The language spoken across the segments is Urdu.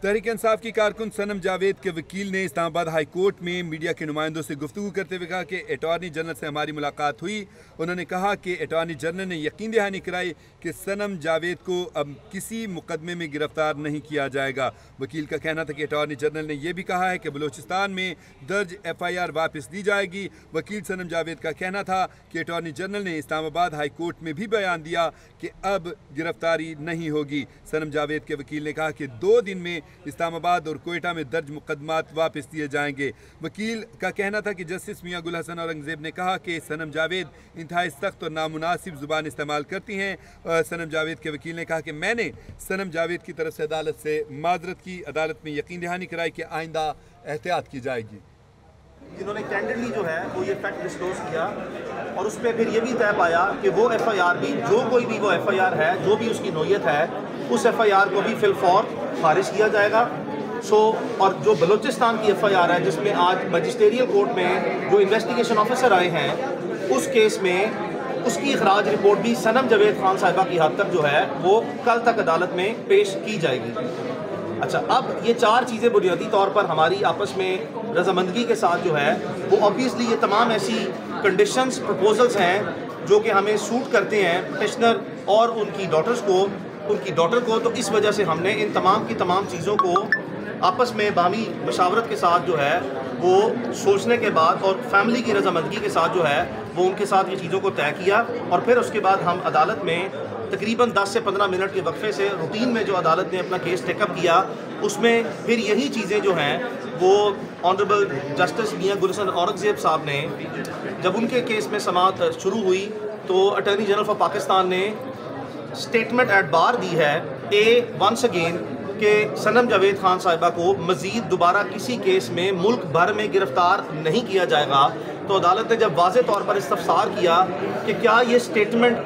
تحریک انصاف کی کارکن سنم جاوید کے وکیل نے اسلام آباد ہائی کورٹ میں میڈیا کے نمائندوں سے گفتگو کرتے ہوئے کہا کہ اٹارنی جنرل سے ہماری ملاقات ہوئی۔ انہوں نے کہا کہ اٹارنی جنرل نے یقین دہانی کرائی کہ سنم جاوید کو اب کسی مقدمے میں گرفتار نہیں کیا جائے گا۔ وکیل کا کہنا تھا کہ اٹارنی جنرل نے یہ بھی کہا ہے کہ بلوچستان میں درج ایف آئی آر واپس دی جائے گی۔ وکیل سنم جاوید کا کہنا تھا کہ اٹارنی جنرل نے اسلام آباد ہائی کورٹ میں بھی بیان دیا کہ اب گرفتاری نہیں ہوگی۔ سنم جاوید کے وکیل نے کہا کہ دو دن میں اسلام آباد اور کوئٹہ میں درج مقدمات واپس دیے جائیں گے۔ وکیل کا کہنا تھا کہ جسٹس میاں گل حسن اورنگزیب نے کہا کہ سنم جاوید انتہائی سخت اور نامناسب زبان استعمال کرتی ہیں۔ سنم جاوید کے وکیل نے کہا کہ میں نے سنم جاوید کی طرف سے عدالت سے معذرت کی، عدالت میں یقین دہانی کرائی کہ آئندہ احتیاط کی جائے گی۔ جنہوں نے کینڈلی جو ہے وہ یہ فیکٹ ڈسکلوز کیا اور اس پہ پھر یہ بھی طے پایا کہ وہ ایف آئی آر بھی جو کوئی بھی وہ ایف آئی آر ہے، جو بھی اس کی نوعیت ہے، اس ایف آئی آر کو بھی فل فور خارج کیا جائے گا۔ سو اور جو بلوچستان کی ایف آئی آر ہے، جس میں آج مجسٹیریل کورٹ میں جو انویسٹیگیشن آفیسر آئے ہیں، اس کیس میں اس کی اخراج رپورٹ بھی سنم جوید خان صاحبہ کی حد تک جو ہے وہ کل تک عدالت میں پیش کی جائے گی۔ اچھا اب یہ چار چیزیں بنیادی طور پر ہماری آپس میں رضامندگی کے ساتھ جو ہے، وہ آبویسلی یہ تمام ایسی کنڈیشنز پروپوزلز ہیں جو کہ ہمیں سوٹ کرتے ہیں پیشنر اور ان کی ڈاٹرز کو، ان کی ڈاٹر کو۔ تو اس وجہ سے ہم نے ان تمام کی تمام چیزوں کو آپس میں بامی مشاورت کے ساتھ جو ہے، وہ سوچنے کے بعد اور فیملی کی رضامندگی کے ساتھ جو ہے، وہ ان کے ساتھ یہ چیزوں کو طے کیا۔ اور پھر اس کے بعد ہم عدالت میں تقریباً دس سے پندرہ منٹ کے وقفے سے روٹین میں جو عدالت نے اپنا کیس ٹیک اپ کیا، اس میں پھر یہی چیزیں جو ہیں، وہ آنریبل جسٹس میاں گلسن اورنگزیب صاحب نے جب ان کے کیس میں سماعت شروع ہوئی تو اٹارنی جنرل آف پاکستان نے سٹیٹمنٹ ایٹ بار دی ہے اے ونس اگین کہ سنم جاوید خان صاحبہ کو مزید دوبارہ کسی کیس میں ملک بھر میں گرفتار نہیں کیا جائے گا۔ تو عدالت نے جب واضح طور پر استفسار کیا کہ کیا یہ سٹیٹمنٹ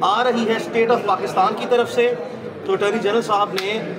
آ رہی ہے اسٹیٹ آف پاکستان کی طرف سے۔ تو اٹارنی جنرل صاحب نے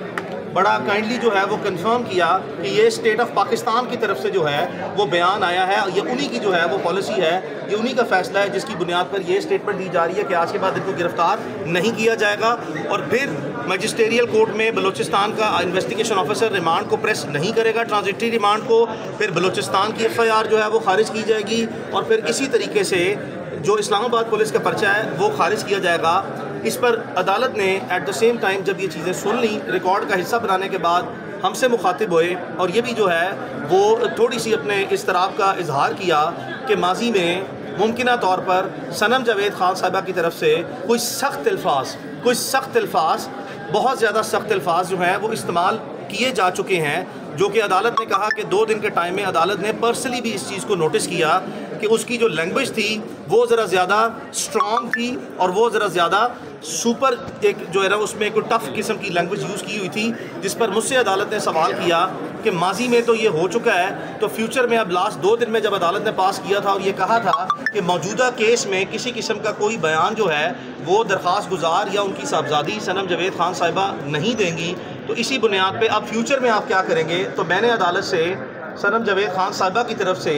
بڑا کائنڈلی جو ہے وہ کنفرم کیا کہ یہ اسٹیٹ آف پاکستان کی طرف سے جو ہے وہ بیان آیا ہے، یہ انہی کی جو ہے وہ پالیسی ہے، یہ انہی کا فیصلہ ہے جس کی بنیاد پر یہ اسٹیٹمنٹ دی جا رہی ہے کہ آج کے بعد ان کو گرفتار نہیں کیا جائے گا۔ اور پھر مجسٹریل کورٹ میں بلوچستان کا انویسٹیگیشن آفیسر ریمانڈ کو پریس نہیں کرے گا ٹرانزٹری ریمانڈ کو۔ پھر بلوچستان کی ایف آئی آر جو ہے وہ خارج کی جائے گی۔ اور پھر اسی طریقے سے جو اسلام آباد پولیس کا پرچہ ہے، وہ خارج کیا جائے گا۔ اس پر عدالت نے ایٹ دا سیم ٹائم جب یہ چیزیں سن لیں ریکارڈ کا حصہ بنانے کے بعد ہم سے مخاطب ہوئے اور یہ بھی جو ہے، وہ تھوڑی سی اپنے اضطراب کا اظہار کیا کہ ماضی میں ممکنہ طور پر سنم جاوید خان صاحبہ کی طرف سے کوئی سخت الفاظ، کوئی سخت الفاظ، بہت زیادہ سخت الفاظ جو ہیں، وہ استعمال کیے جا چکے ہیں۔ جو کہ عدالت نے کہا کہ دو دن کے ٹائم میں عدالت نے پرسنلی بھی اس چیز کو نوٹس کیا کہ اس کی جو لینگویج تھی وہ ذرا زیادہ سٹرانگ تھی اور وہ ذرا زیادہ سپر ایک جو ہے نا اس میں کوئی ٹف قسم کی لینگویج یوز کی ہوئی تھی، جس پر مجھ سے عدالت نے سوال کیا کہ ماضی میں تو یہ ہو چکا ہے، تو فیوچر میں اب لاسٹ دو دن میں جب عدالت نے پاس کیا تھا اور یہ کہا تھا کہ موجودہ کیس میں کسی قسم کا کوئی بیان جو ہے وہ درخواست گزار یا ان کی صاحبزادی سنم جوید خان صاحبہ نہیں دیں گی، تو اسی بنیاد پہ اب فیوچر میں آپ کیا کریں گے؟ تو میں نے عدالت سے سنم جاوید خان صاحبہ کی طرف سے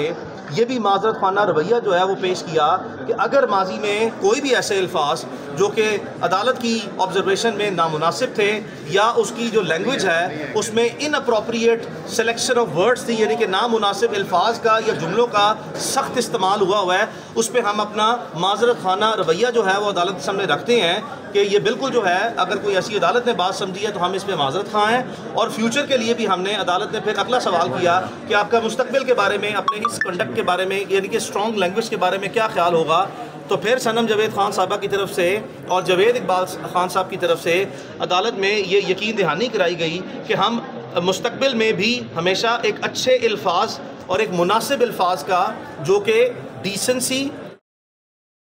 یہ بھی معذرت خانہ رویہ جو ہے وہ پیش کیا کہ اگر ماضی میں کوئی بھی ایسے الفاظ جو کہ عدالت کی آبزرویشن میں نامناسب تھے یا اس کی جو لینگویج ہے، اس میں inappropriate selection of words تھی یعنی کہ نامناسب الفاظ کا یا جملوں کا سخت استعمال ہوا ہوا ہے۔ اس پہ ہم اپنا معذرت خانہ رویہ جو ہے، وہ عدالت سامنے رکھتے ہیں کہ یہ بالکل جو ہے، اگر کوئی ایسی عدالت نے بات سمجھی ہے تو ہم اس پہ معذرت خواہ ہیں۔ اور فیوچر کے لیے بھی ہم نے عدالت نے پھر اگلا سوال کیا کہ آپ کا مستقبل کے بارے میں، اپنے اس کنڈکٹ کے بارے میں یعنی کہ اسٹرانگ لینگویج کے بارے میں کیا خیال ہوگا؟ تو پھر سنم جاوید خان صاحبہ کی طرف سے اور جاوید اقبال خان صاحب کی طرف سے عدالت میں یہ یقین دہانی کرائی گئی کہ ہم مستقبل میں بھی ہمیشہ ایک اچھے الفاظ اور ایک مناسب الفاظ کا جو کہ ڈیسنسی